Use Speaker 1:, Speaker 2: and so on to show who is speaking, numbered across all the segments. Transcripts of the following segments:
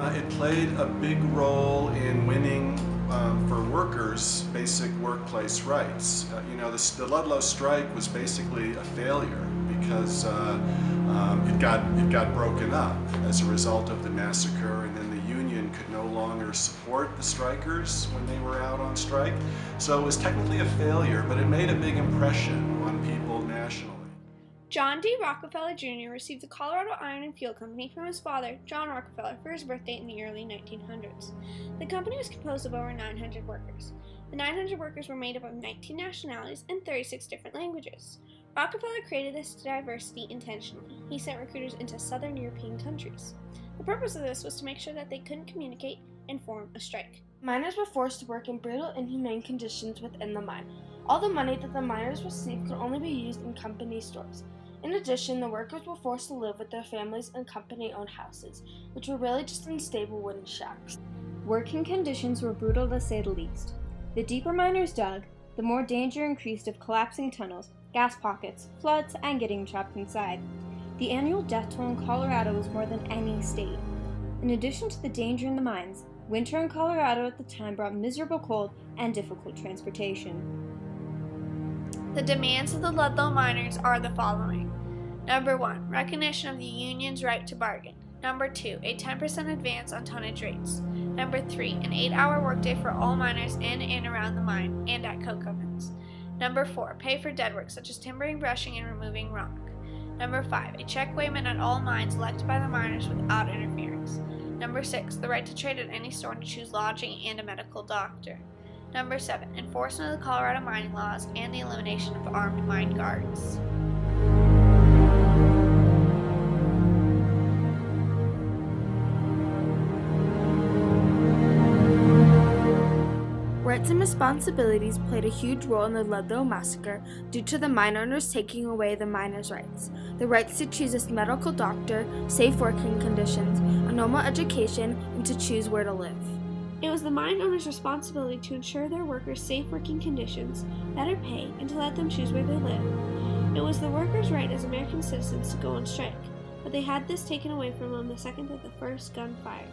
Speaker 1: it played a big role in winning um, for workers basic workplace rights. Uh, you know, the, the, Ludlow strike was basically a failure because uh, um, it got it got broken up as a result of the massacre, and then the union could no longer support the strikers when they were out on strike. So it was technically a failure, but it made a big impression on people nationally.
Speaker 2: John D. Rockefeller Jr. received the Colorado Iron and Fuel Company from his father, John Rockefeller, for his birthday in the early 1900s. The company was composed of over 900 workers. The 900 workers were made up of 19 nationalities and 36 different languages. Rockefeller created this diversity intentionally. He sent recruiters into southern European countries. The purpose of this was to make sure that they couldn't communicate and form a strike.
Speaker 3: Miners were forced to work in brutal, inhumane conditions within the mine. All the money that the miners received could only be used in company stores. In addition, the workers were forced to live with their families in company owned houses, which were really just unstable wooden shacks.
Speaker 4: Working conditions were brutal to say the least. The deeper miners dug, the more danger increased of collapsing tunnels, gas pockets, floods, and getting trapped inside. The annual death toll in Colorado was more than any state. In addition to the danger in the mines, winter in Colorado at the time brought miserable cold and difficult transportation.
Speaker 2: The demands of the Ludlow miners are the following. Number 1. Recognition of the union's right to bargain. Number 2. A 10% advance on tonnage rates. Number 3. An 8-hour workday for all miners in and around the mine and at coke ovens. Number 4. Pay for dead work such as timbering, brushing, and removing rock. Number 5. A check weighman at all mines elected by the miners without interference. Number 6. The right to trade at any store to choose lodging and a medical doctor. Number 7. Enforcement of the Colorado mining laws and the elimination of armed mine guards.
Speaker 3: Rights and responsibilities played a huge role in the Ludlow massacre due to the mine owners taking away the miners' rights. The rights to choose a medical doctor, safe working conditions, a normal education, and to choose where to live.
Speaker 2: It was the mine owner's responsibility to ensure their workers safe working conditions, better pay, and to let them choose where they live. It was the workers' right as American citizens to go on strike, but they had this taken away from them the second that the first gun fired.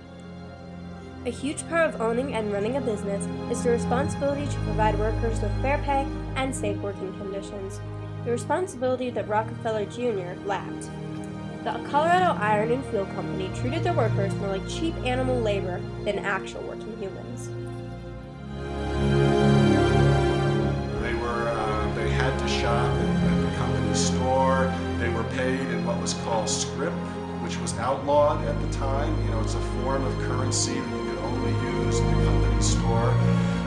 Speaker 4: A huge part of owning and running a business is the responsibility to provide workers with fair pay and safe working conditions, the responsibility that Rockefeller Jr. lacked. The Colorado Iron and Fuel Company treated their workers more like cheap animal labor than actual working humans.
Speaker 1: They were uh, they had to shop at the company store. They were paid in what was called scrip, which was outlawed at the time. You know, it's a form of currency that you could only use in the company store.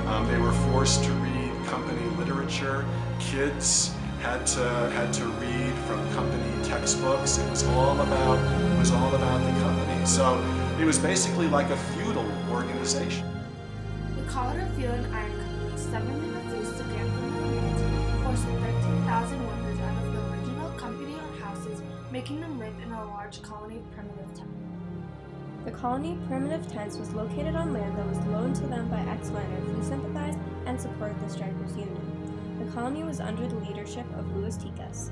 Speaker 1: Um, they were forced to read company literature. Kids had to had to read from company textbooks. It was all about it was all about the company. So it was basically like a feudal organization.
Speaker 3: The Colorado Fuel and Iron Company stubbornly refused to grant them demands, forcing 13,000 workers out of the original company-owned houses, making them live in a large colony of primitive tents.
Speaker 4: The colony primitive tents was located on land that was loaned to them by ex-miners who sympathized and supported the strikers' union. The colony was under the leadership of Louis Tikas.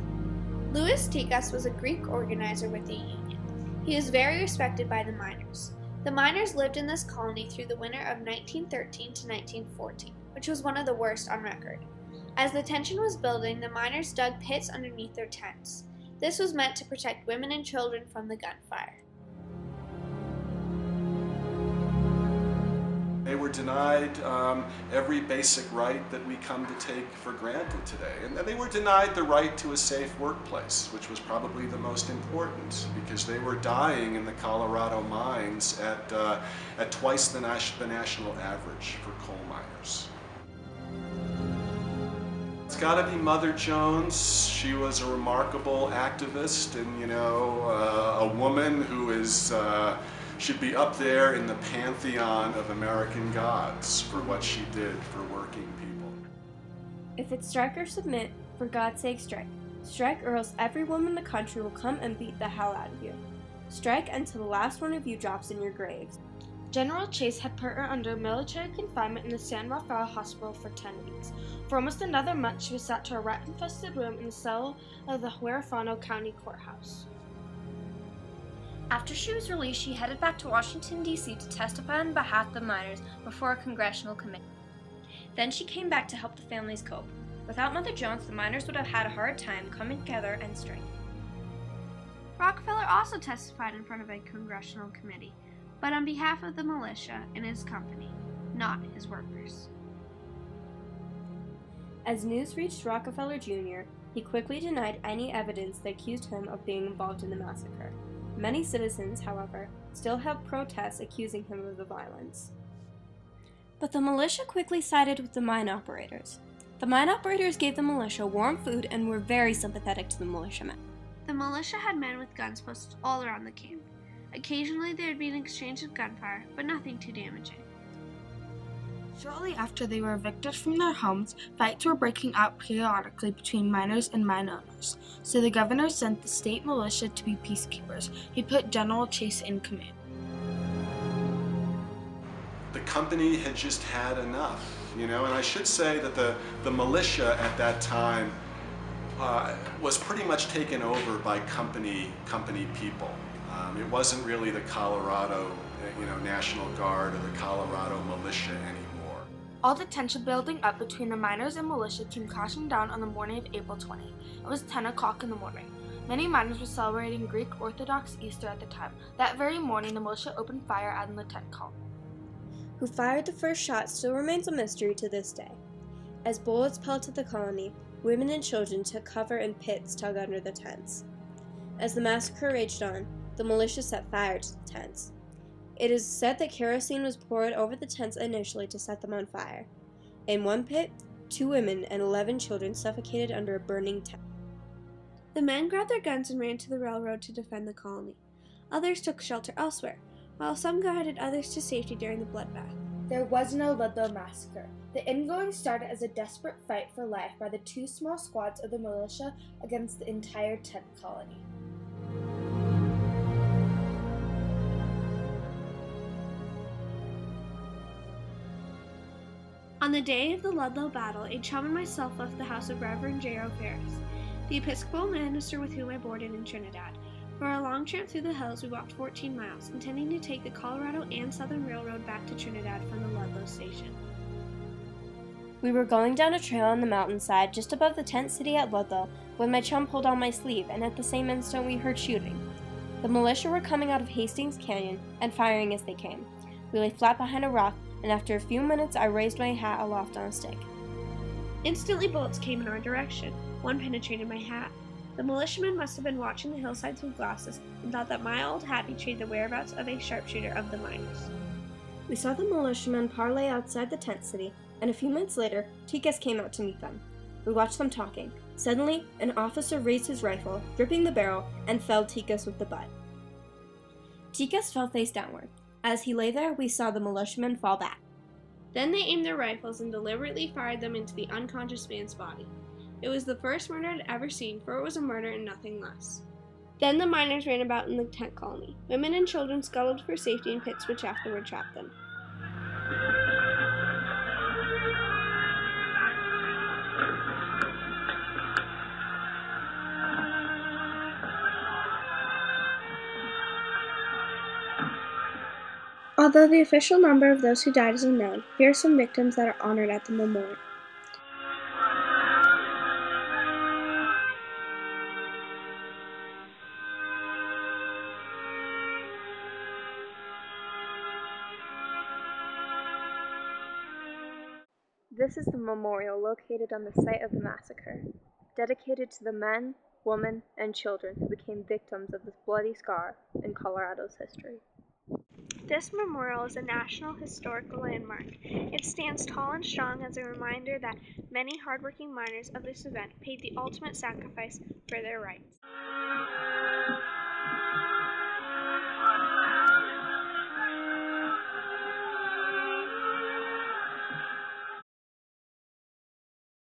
Speaker 2: Louis Tikas was a Greek organizer with the Union. He was very respected by the miners. The miners lived in this colony through the winter of 1913 to 1914, which was one of the worst on record. As the tension was building, the miners dug pits underneath their tents. This was meant to protect women and children from the gunfire.
Speaker 1: Denied um, every basic right that we come to take for granted today. And they were denied the right to a safe workplace, which was probably the most important because they were dying in the Colorado mines at, uh, at twice the, nas the national average for coal miners. It's got to be Mother Jones. She was a remarkable activist and, you know, uh, a woman who is uh, should be up there in the pantheon of American gods for what she did for working people.
Speaker 4: If it's strike or submit, for God's sake, strike. Strike, or else every woman in the country will come and beat the hell out of you. Strike until the last one of you drops in your graves.
Speaker 3: General Chase had put her under military confinement in the San Rafael Hospital for 10 weeks. For almost another month, she was sent to a rat infested room in the cell of the Huerfano County Courthouse.
Speaker 4: After she was released, she headed back to Washington, D.C. to testify on behalf of the miners before a congressional committee. Then she came back to help the families cope. Without Mother Jones, the miners would have had a hard time coming together and strength.
Speaker 2: Rockefeller also testified in front of a congressional committee, but on behalf of the militia and his company, not his workers.
Speaker 4: As news reached Rockefeller Jr., he quickly denied any evidence that accused him of being involved in the massacre. Many citizens, however, still held protests accusing him of the violence. But the militia quickly sided with the mine operators. The mine operators gave the militia warm food and were very sympathetic to the militiamen.
Speaker 2: The militia had men with guns posted all around the camp. Occasionally there would be an exchange of gunfire, but nothing too damaging.
Speaker 3: Shortly after they were evicted from their homes, fights were breaking out periodically between miners and mine owners. So the governor sent the state militia to be peacekeepers. He put General Chase in command.
Speaker 1: The company had just had enough, you know, and I should say that the, the militia at that time uh, was pretty much taken over by company company people. Um, it wasn't really the Colorado, you know, National Guard or the Colorado militia anymore.
Speaker 3: All the tension building up between the miners and militia came crashing down on the morning of April 20. It was 10 o'clock in the morning. Many miners were celebrating Greek Orthodox Easter at the time. That very morning, the militia opened fire on the tent column.
Speaker 4: Who fired the first shot still remains a mystery to this day. As bullets pelted the colony, women and children took cover in pits dug under the tents. As the massacre raged on, the militia set fire to the tents. It is said that kerosene was poured over the tents initially to set them on fire. In one pit, two women and 11 children suffocated under a burning tent.
Speaker 2: The men grabbed their guns and ran to the railroad to defend the colony. Others took shelter elsewhere, while some guided others to safety during the bloodbath.
Speaker 3: There was no Ludlow massacre. The ingoing started as a desperate fight for life by the two small squads of the militia against the entire tent colony.
Speaker 2: On the day of the Ludlow battle, a chum and myself left the house of Reverend J.O. Ferris, the Episcopal minister with whom I boarded in Trinidad. For a long tramp through the hills, we walked 14 miles, intending to take the Colorado and Southern Railroad back to Trinidad from the Ludlow station.
Speaker 4: We were going down a trail on the mountainside just above the tent city at Ludlow when my chum pulled on my sleeve, and at the same instant we heard shooting. The militia were coming out of Hastings Canyon and firing as they came. We lay flat behind a rock and after a few minutes I raised my hat aloft on a stick.
Speaker 2: Instantly, bullets came in our direction. One penetrated my hat. The militiamen must have been watching the hillside through glasses and thought that my old hat betrayed the whereabouts of a sharpshooter of the miners.
Speaker 4: We saw the militiamen parley outside the tent city, and a few minutes later, Tikas came out to meet them. We watched them talking. Suddenly, an officer raised his rifle, gripping the barrel, and felled Tikas with the butt. Tikas fell face downward. As he lay there, we saw the militiamen fall back.
Speaker 2: Then they aimed their rifles and deliberately fired them into the unconscious man's body. It was the first murder I'd ever seen, for it was a murder and nothing less. Then the miners ran about in the tent colony. Women and children scuttled for safety in pits which afterward trapped them. Although the official number of those who died is unknown, here are some victims that are honored at the memorial.
Speaker 4: This is the memorial located on the site of the massacre, dedicated to the men, women, and children who became victims of this bloody scar in Colorado's history.
Speaker 2: This memorial is a National Historical Landmark. It stands tall and strong as a reminder that many hardworking miners of this event paid the ultimate sacrifice for their rights.